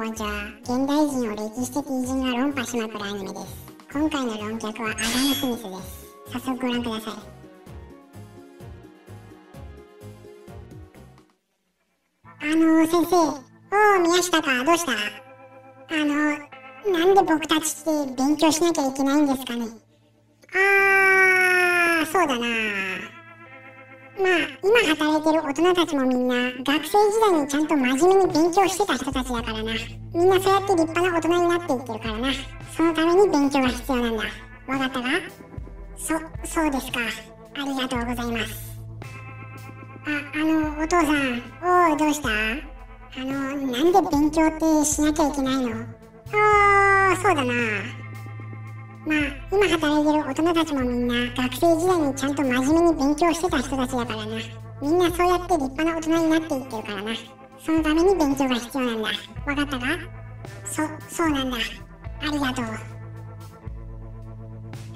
こんにちは。現代人を歴史的偉人が論破しまくるアニメです。今回の論客はアダム・スミスです。早速ご覧ください。あの先生、おお、宮下か、どうした？あの、なんで僕たちって勉強しなきゃいけないんですかね？あー、そうだなまあ、今働いてる大人たちもみんな、学生時代にちゃんと真面目に勉強してた人たちだからな。みんなそうやって立派な大人になっていってるからな。そのために勉強が必要なんだ。わかったかそ、そうですか。ありがとうございます。あ、あの、お父さん。おい、どうした？あの、なんで勉強ってしなきゃいけないの？あー、そうだな。まあ、今働いてる大人たちもみんな学生時代にちゃんと真面目に勉強してた人たちだからな。みんなそうやって立派な大人になっていってるからな。そのために勉強が必要なんだ。わかったか？そ、そうなんだ。ありがとう。は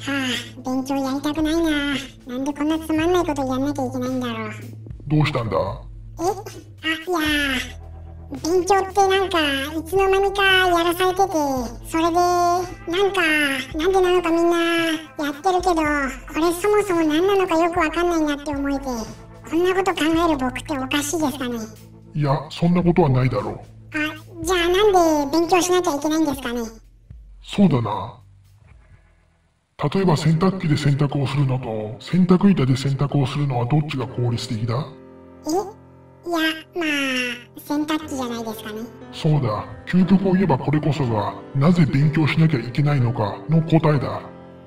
あ、勉強やりたくないな。なんでこんなつまんないことやんなきゃいけないんだろう。どうしたんだ？え？あ、いやー、勉強ってなんか、いつの間にかやらされてて、それで、なんか、なんでなのかみんな、やってるけど、これそもそも何なのかよくわかんないなって思えて、こんなこと考える僕っておかしいですかね？いや、そんなことはないだろう。あ、じゃあなんで勉強しなきゃいけないんですかね？そうだな。例えば洗濯機で洗濯をするのと、洗濯板で洗濯をするのはどっちが効率的だえいや、まあ、洗濯機じゃないですかね。そうだ。究極を言えばこれこそが、なぜ勉強しなきゃいけないのかの答えだ。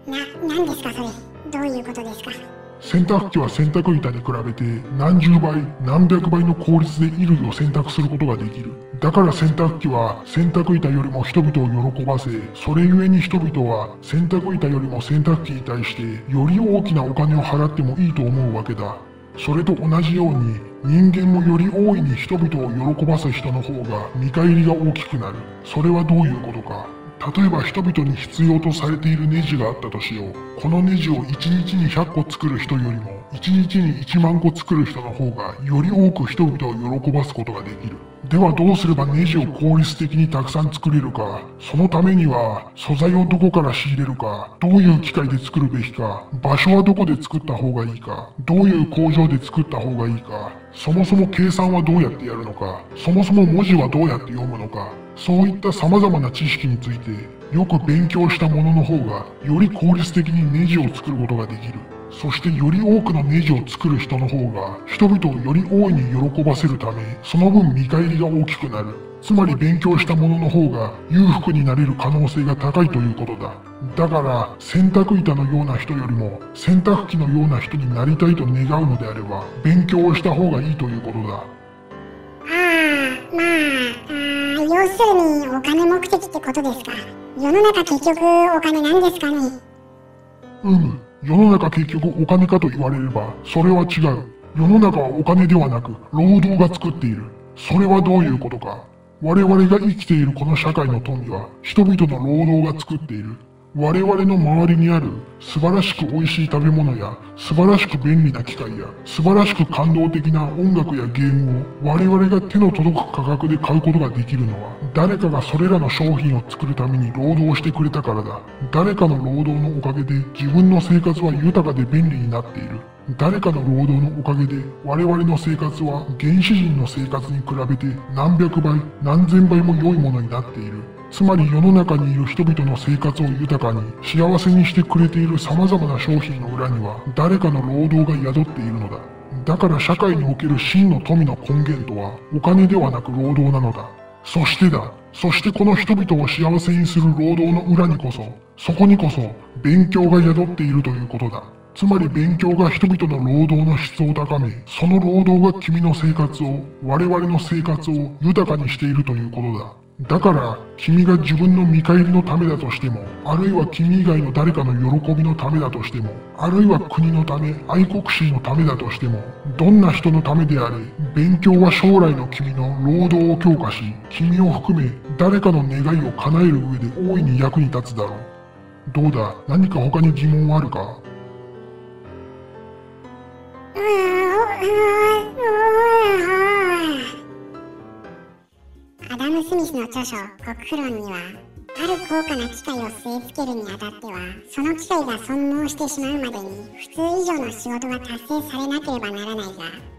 な、なんですかそれ。どういうことですか？洗濯機は洗濯板に比べて何十倍何百倍の効率で衣類を洗濯することができるだから洗濯機は洗濯板よりも人々を喜ばせそれゆえに人々は洗濯板よりも洗濯機に対してより大きなお金を払ってもいいと思うわけだそれと同じように人間もより大いに人々を喜ばす人の方が見返りが大きくなるそれはどういうことか例えば人々に必要とされているネジがあったとしよう。このネジを1日に100個作る人よりも、1日に1万個作る人の方が、より多く人々を喜ばすことができる。ではどうすればネジを効率的にたくさん作れるか、そのためには、素材をどこから仕入れるか、どういう機械で作るべきか、場所はどこで作った方がいいか、どういう工場で作った方がいいか、そもそも計算はどうやってやるのか、そもそも文字はどうやって読むのか、そういった様々な知識についてよく勉強したものの方がより効率的にネジを作ることができる。そしてより多くのネジを作る人の方が人々をより大いに喜ばせるためその分見返りが大きくなる。つまり勉強したものの方が裕福になれる可能性が高いということだ。だから洗濯板のような人よりも洗濯機のような人になりたいと願うのであれば勉強をした方がいいということだ。ああ、まあ、あー要するにお金目的ってことですか。世の中結局お金なんですかね。うむ、世の中結局お金かと言われれば、それは違う。世の中はお金ではなく、労働が作っている。それはどういうことか。我々が生きているこの社会の富は、人々の労働が作っている。我々の周りにある素晴らしく美味しい食べ物や素晴らしく便利な機械や素晴らしく感動的な音楽やゲームを我々が手の届く価格で買うことができるのは誰かがそれらの商品を作るために労働してくれたからだ。誰かの労働のおかげで自分の生活は豊かで便利になっている。誰かの労働のおかげで我々の生活は原始人の生活に比べて何百倍何千倍も良いものになっている。つまり世の中にいる人々の生活を豊かに幸せにしてくれている様々な商品の裏には誰かの労働が宿っているのだ。だから社会における真の富の根源とはお金ではなく労働なのだ。そしてだ。そしてこの人々を幸せにする労働の裏にこそそこにこそ勉強が宿っているということだ。つまり勉強が人々の労働の質を高め、その労働が君の生活を、我々の生活を豊かにしているということだ。だから、君が自分の見返りのためだとしても、あるいは君以外の誰かの喜びのためだとしても、あるいは国のため、愛国心のためだとしても、どんな人のためであれ、勉強は将来の君の労働を強化し、君を含め誰かの願いを叶える上で大いに役に立つだろう。どうだ？何か他に疑問はあるか？ミスの著書「国富論」にはある高価な機械を据え付けるにあたってはその機械が損耗してしまうまでに普通以上の仕事が達成されなければならないが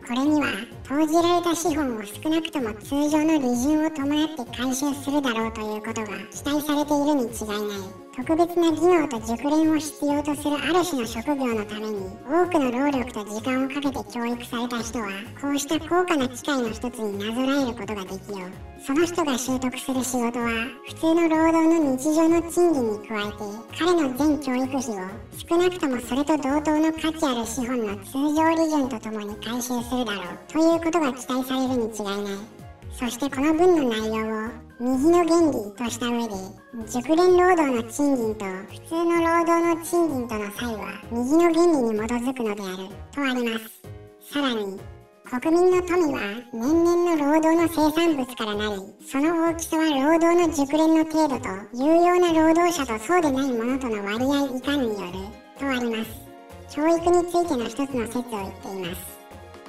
これには投じられた資本を少なくとも通常の利潤を伴って回収するだろうということが期待されているに違いない。特別な技能と熟練を必要とするある種の職業のために多くの労力と時間をかけて教育された人はこうした高価な機会の一つになぞらえることができようその人が習得する仕事は普通の労働の日常の賃金に加えて彼の全教育費を少なくともそれと同等の価値ある資本の通常利潤とともに回収するだろうということが期待されるに違いないそしてこの文の内容を右の原理とした上で熟練労働の賃金と普通の労働の賃金との差異は右の原理に基づくのであるとありますさらに国民の富は年々の労働の生産物からなりその大きさは労働の熟練の程度と有用な労働者とそうでないものとの割合以下によるとあります。教育についての一つの説を言っています。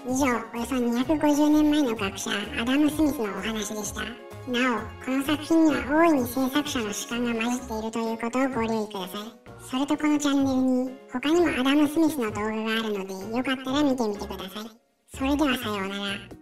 以上およそ250年前の学者アダム・スミスのお話でした。なおこの作品には大いに制作者の主観が混じっているということをご留意ください。それとこのチャンネルに他にもアダム・スミスの動画があるのでよかったら見てみてください。それではさようなら。